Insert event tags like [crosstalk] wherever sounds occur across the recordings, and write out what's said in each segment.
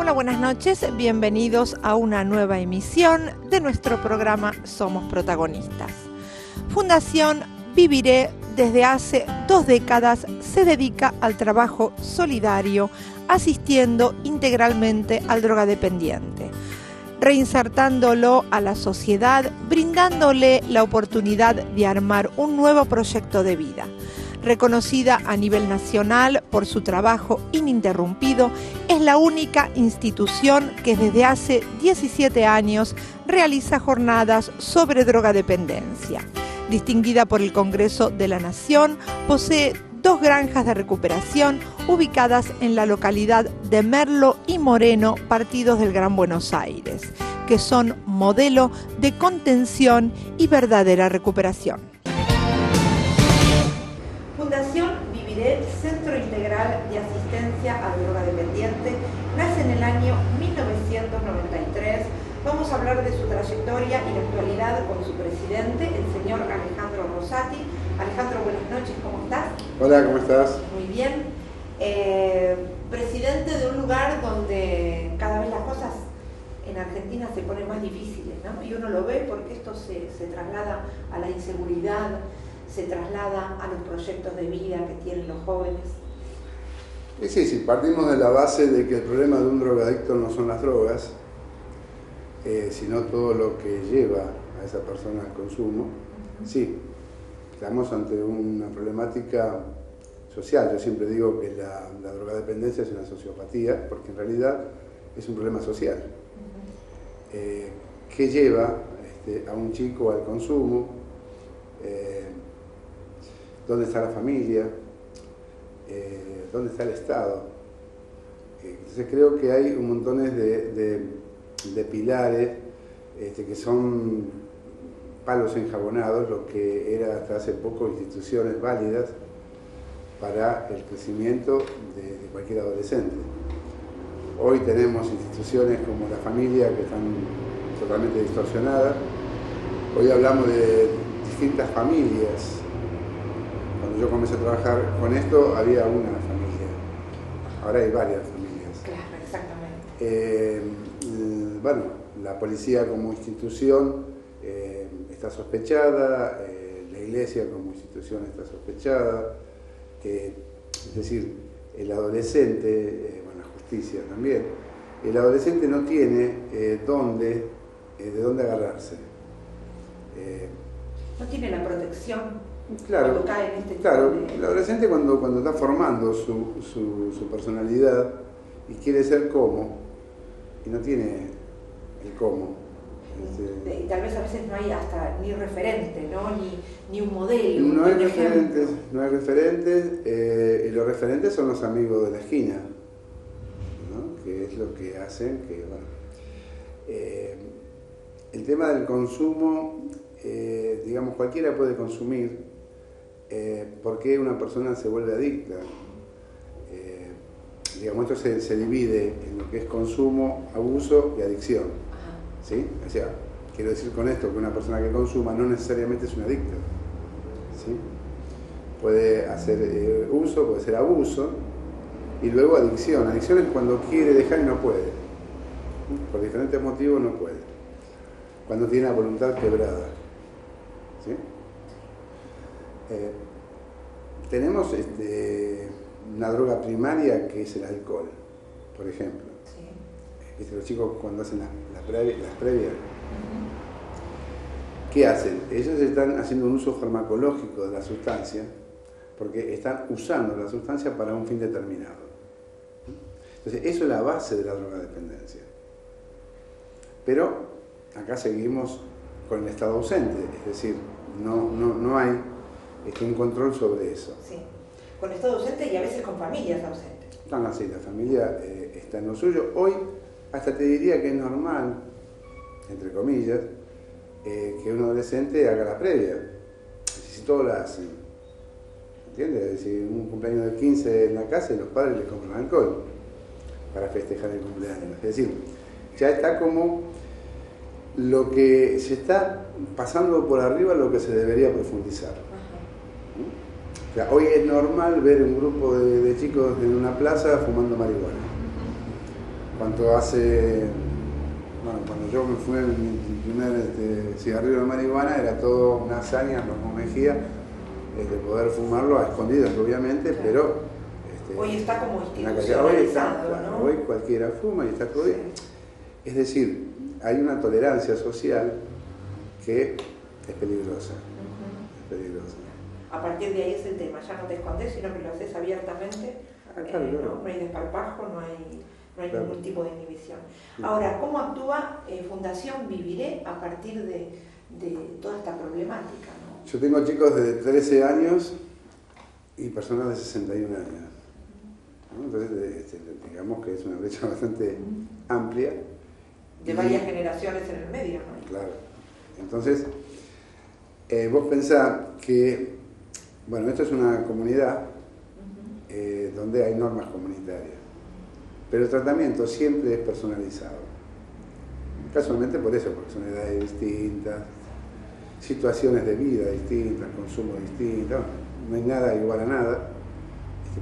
Hola, buenas noches, bienvenidos a una nueva emisión de nuestro programa Somos Protagonistas. Fundación Viviré desde hace dos décadas se dedica al trabajo solidario, asistiendo integralmente al drogadependiente, reinsertándolo a la sociedad, brindándole la oportunidad de armar un nuevo proyecto de vida reconocida a nivel nacional por su trabajo ininterrumpido, es la única institución que desde hace 17 años realiza jornadas sobre drogadependencia. Distinguida por el Congreso de la Nación, posee dos granjas de recuperación ubicadas en la localidad de Merlo y Moreno, partidos del Gran Buenos Aires, que son modelo de contención y verdadera recuperación. Asistencia a Drogadependiente, nace en el año 1993. Vamos a hablar de su trayectoria y la actualidad con su presidente, el señor Alejandro Rosati. Alejandro, buenas noches, ¿cómo estás? Hola, ¿cómo estás? Muy bien. Eh, presidente de un lugar donde cada vez las cosas en Argentina se ponen más difíciles, ¿no? Y uno lo ve porque esto se, se traslada a la inseguridad, se traslada a los proyectos de vida que tienen los jóvenes? Sí, sí, partimos de la base de que el problema de un drogadicto no son las drogas, eh, sino todo lo que lleva a esa persona al consumo. Sí, estamos ante una problemática social. Yo siempre digo que la, drogadependencia es una sociopatía, porque en realidad es un problema social. Eh, que lleva este, a un chico al consumo, eh, dónde está la familia, eh, dónde está el Estado. Entonces creo que hay un montón de, pilares este, que son palos enjabonados, lo que era hasta hace poco instituciones válidas para el crecimiento de, cualquier adolescente. Hoy tenemos instituciones como la familia que están totalmente distorsionadas. Hoy hablamos de distintas familias cuando yo comencé a trabajar con esto había una familia, ahora hay varias familias. Claro, exactamente. Eh, bueno, la policía como institución eh, está sospechada, eh, la iglesia como institución está sospechada, es decir, el adolescente, bueno, la justicia también, el adolescente no tiene dónde, de dónde agarrarse. no tiene la protección Claro, este claro. el adolescente cuando, cuando está formando su, su, personalidad y quiere ser como, y no tiene el cómo. Este, y tal vez a veces no hay hasta ni referente, ¿no? Ni, ni un modelo. No hay referentes, no hay referentes, eh, y los referentes son los amigos de la esquina, ¿no? que es lo que hacen que, bueno, eh, el tema del consumo, eh, digamos, cualquiera puede consumir, eh, por qué una persona se vuelve adicta. Eh, digamos, esto se, divide en lo que es consumo, abuso y adicción. ¿Sí? O sea, quiero decir con esto que una persona que consuma no necesariamente es una adicta. ¿Sí? Puede hacer eh, uso, puede ser abuso, y luego adicción. Adicción es cuando quiere dejar y no puede. Por diferentes motivos no puede. Cuando tiene la voluntad quebrada. ¿Sí? Eh, tenemos este, una droga primaria que es el alcohol, por ejemplo. Los chicos cuando hacen las, previas, ¿qué hacen? Ellos están haciendo un uso farmacológico de la sustancia porque están usando la sustancia para un fin determinado. Entonces, eso es la base de la droga dependencia. Pero acá seguimos con el estado ausente, es decir, no, no, no hay este, un control sobre eso. Sí, con estado ausente y a veces con familias ausentes. Están así, la familia eh, está en lo suyo. Hoy hasta te diría que es normal, entre comillas, eh, que un adolescente haga la previa. Si todos la hacen. ¿Entiendes? Si un cumpleaños de 15 en la casa y los padres le compran alcohol para festejar el cumpleaños. Es decir, ya está como lo que se está pasando por arriba lo que se debería profundizar hoy es normal ver un grupo de, chicos en una plaza fumando marihuana. cuando hace, bueno, cuando yo me fui mi primer este, cigarrillo de marihuana, era todo una hazaña, como Mejía, de poder fumarlo a escondidas, obviamente, pero... Este, hoy está como institucionalizado, hoy, está, ¿no? hoy cualquiera fuma y está todo bien. Es decir, hay una tolerancia social que es peligrosa. Es peligrosa. A partir de ahí es el tema, ya no te escondes, sino que lo haces abiertamente. Ah, eh, ¿no? hay desparpajo, no hay, no hay ningún tipo de inhibición. Ahora, ¿cómo actúa eh, Fundación Viviré a partir de, de toda esta problemática? ¿no? Yo tengo chicos de 13 años y personas de 61 años. Entonces, este, digamos que es una brecha [laughs] bastante amplia. De varias generaciones en el medio, ¿no? Claro. Entonces, eh, vos pensás que, bueno, esto es una comunidad eh, donde hay normas comunitarias, pero el tratamiento siempre es personalizado. Casualmente por eso, porque son edades distintas, situaciones de vida distintas, consumo distinto, no hay nada igual a nada,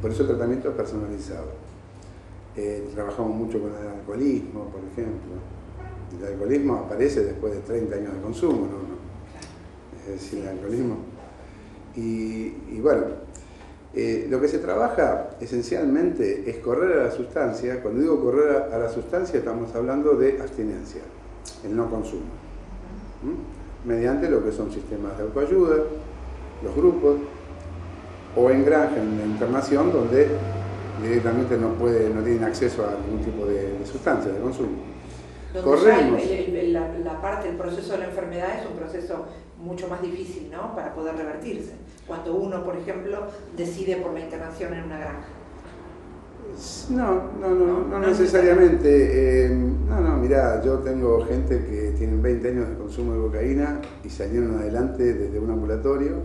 por eso el tratamiento es personalizado. Eh, trabajamos mucho con el alcoholismo, por ejemplo. El alcoholismo aparece después de 30 años de consumo, ¿no? Es decir, el alcoholismo. Y, bueno, eh, lo que se trabaja esencialmente es correr a la sustancia. Cuando digo correr a la sustancia estamos hablando de abstinencia, el no consumo. Mediante lo que son sistemas de autoayuda, los grupos, o en granja, en la internación, donde directamente no, puede, no tienen acceso a ningún tipo de, sustancia, de consumo. Corremos. la, la, parte, el proceso de la enfermedad es un proceso mucho más difícil ¿no? para poder revertirse. Cuando uno, por ejemplo, decide por la internación en una granja. No, no, no, no, necesariamente. Eh, no, no, mirá, yo tengo gente que tienen 20 años de consumo de cocaína y salieron adelante desde un ambulatorio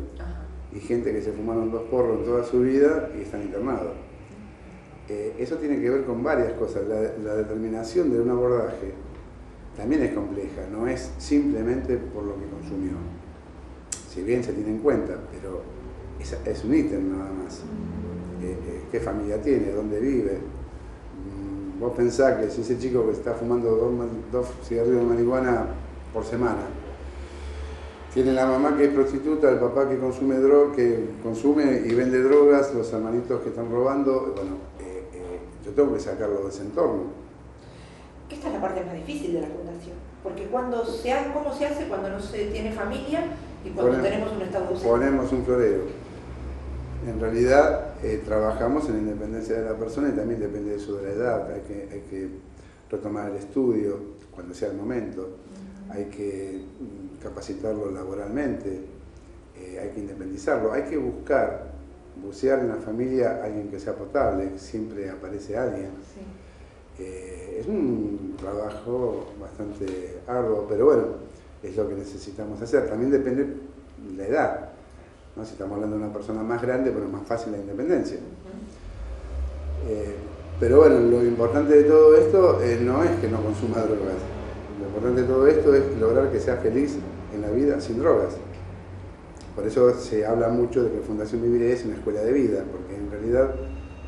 y gente que se fumaron dos porros en toda su vida y están internados. Eh, eso tiene que ver con varias cosas. La, determinación de un abordaje también es compleja, no es simplemente por lo que consumió. Si bien se tiene en cuenta, pero es, un ítem nada más. Eh, eh, ¿Qué familia tiene? ¿Dónde vive? Mm, vos pensás que si ese chico que está fumando dos, dos cigarrillos de marihuana por semana, tiene la mamá que es prostituta, el papá que consume droga, que consume y vende drogas, los hermanitos que están robando, bueno, eh, yo tengo que sacarlo de ese entorno. Esta es la parte más difícil de la fundación, porque cuando se hace, ¿cómo se hace cuando no se tiene familia y cuando tenemos un estado de Ponemos un florero. En realidad eh, trabajamos en la independencia de la persona y también depende de eso de la edad, hay que, hay que retomar el estudio cuando sea el momento, hay que capacitarlo laboralmente, eh, hay que independizarlo, hay que buscar, bucear en la familia a alguien que sea potable, siempre aparece alguien. Eh, es un trabajo bastante arduo, pero bueno, es lo que necesitamos hacer. También depende de la edad. ¿no? Si estamos hablando de una persona más grande, bueno, es más fácil la independencia. Eh, pero bueno, lo importante de todo esto no es que no consuma drogas. Lo importante de todo esto es lograr que sea feliz en la vida sin drogas. Por eso se habla mucho de que Fundación Vivir es una escuela de vida, porque en realidad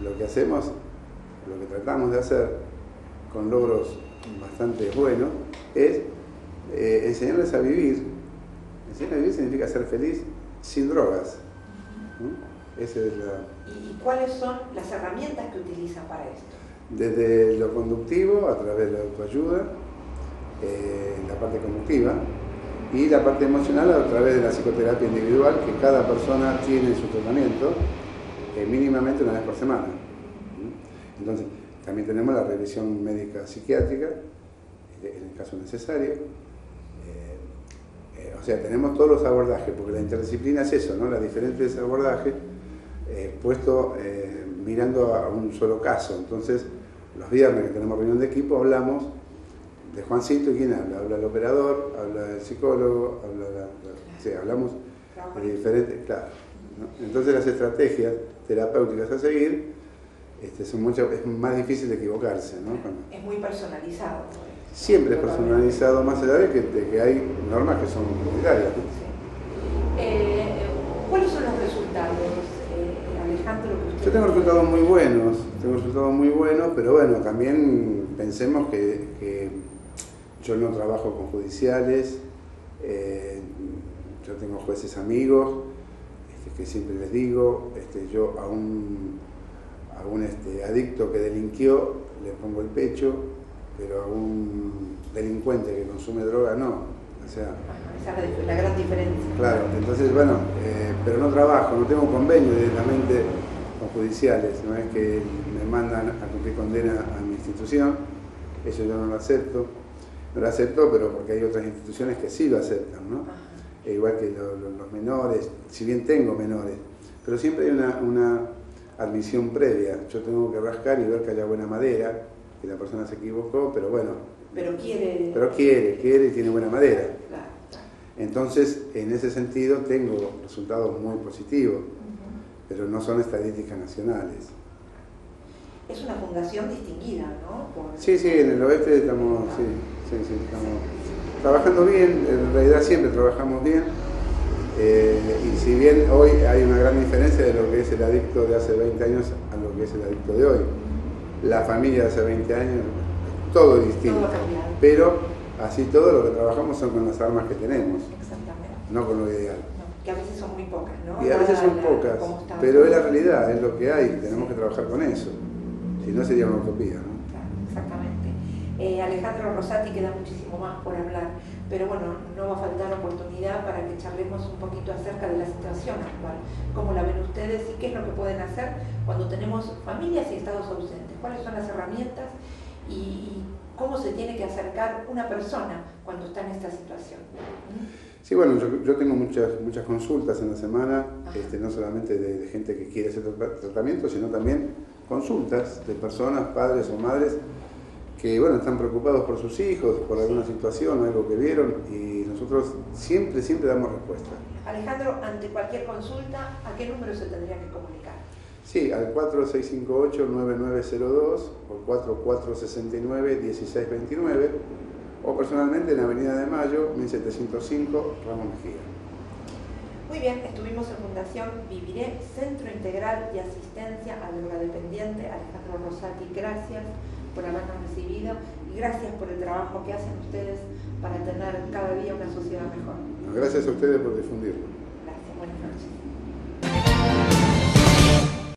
lo que hacemos, lo que tratamos de hacer con logros bastante buenos, es eh, enseñarles a vivir. Enseñar a vivir significa ser feliz sin drogas. es ¿Y cuáles son las herramientas que utilizan para esto? Desde lo conductivo, a través de la autoayuda, eh, la parte conductiva, y la parte emocional a través de la psicoterapia individual que cada persona tiene en su tratamiento eh, mínimamente una vez por semana. Entonces, también tenemos la revisión médica psiquiátrica, eh, en el caso necesario. Eh, o sea, tenemos todos los abordajes, porque la interdisciplina es eso, ¿no? Los diferentes abordajes puesto mirando a un solo caso. Entonces, los viernes que tenemos reunión de equipo hablamos de Juancito, ¿quién habla? Habla el operador, habla el psicólogo, habla la, sí, hablamos de diferentes, claro. Entonces las estrategias terapéuticas a seguir este, son mucho, es más difícil de equivocarse. ¿no? Es muy personalizado. Siempre es personalizado, más allá de que, de que hay normas que son comunitarias. Eh, ¿Cuáles son los resultados, eh, Alejandro? Yo tengo resultados muy buenos, tengo resultados muy buenos, pero bueno, también pensemos que, yo no trabajo con judiciales, eh, yo tengo jueces amigos, este, que siempre les digo, este, yo a un, a un este, adicto que delinquió le pongo el pecho, pero a un delincuente que consume droga no. O sea, Esa es la gran diferencia. Claro, entonces bueno, eh, pero no trabajo, no tengo convenio directamente con judiciales, no es que me mandan a cumplir condena a mi institución, eso yo no lo acepto, no lo acepto, pero porque hay otras instituciones que sí lo aceptan, ¿no? E igual que los menores, si bien tengo menores, pero siempre hay una, una admisión previa, yo tengo que rascar y ver que haya buena madera, que la persona se equivocó, pero bueno, pero quiere... Pero quiere, quiere y tiene buena madera. Entonces, en ese sentido, tengo resultados muy positivos, pero no son estadísticas nacionales. Es una fundación distinguida, ¿no? Sí, sí, en el oeste estamos, sí, sí, sí, estamos trabajando bien, en realidad siempre trabajamos bien, eh, y si bien hoy hay una gran diferencia de lo que es el adicto de hace 20 años a lo que es el adicto de hoy, la familia de hace 20 años todo distinto. pero así todo lo que trabajamos son con las armas que tenemos. Exactamente. No con lo ideal. que a veces son muy pocas, ¿no? Y a veces son pocas, pero es la realidad, es lo que hay, tenemos que trabajar con eso. Si no sería una utopía, ¿no? Claro, exactamente. Eh, Alejandro Rosati queda muchísimo más por hablar, pero bueno, no va a faltar oportunidad para que charlemos un poquito acerca de la situación actual, cómo la ven ustedes y qué es lo que pueden hacer cuando tenemos familias y estados ausentes, cuáles son las herramientas y, cómo se tiene que acercar una persona cuando está en esta situación. Sí, bueno, yo, tengo muchas, muchas consultas en la semana, este, no solamente de, gente que quiere hacer tratamiento, sino también consultas de personas, padres o madres, que bueno, están preocupados por sus hijos, por alguna situación, algo que vieron, y nosotros siempre, siempre damos respuesta. Alejandro, ante cualquier consulta, ¿a qué número se tendría que comunicar? Sí, al 4658-9902 o 4469-1629 o personalmente en Avenida de Mayo, 1705, Ramos Mejía. Muy bien, estuvimos en Fundación Viviré, Centro Integral de Asistencia a Dependiente. Alejandro Rosati, gracias por habernos recibido y gracias por el trabajo que hacen ustedes para tener cada día una sociedad mejor. Gracias a ustedes por difundirlo. Gracias, buenas noches.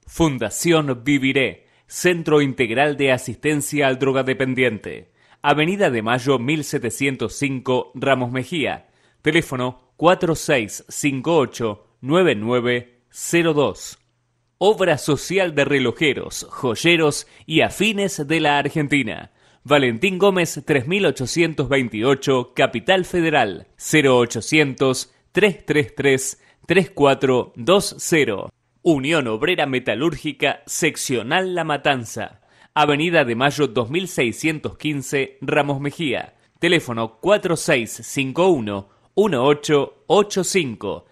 Fundación Viviré, Centro Integral de Asistencia al Drogadependiente. Avenida de Mayo 1705, Ramos Mejía. Teléfono 4658-9902. Obra social de relojeros, joyeros y afines de la Argentina. Valentín Gómez 3828, Capital Federal 0800 333 3420. Unión Obrera Metalúrgica Seccional La Matanza. Avenida de Mayo 2615, Ramos Mejía. Teléfono 4651 1885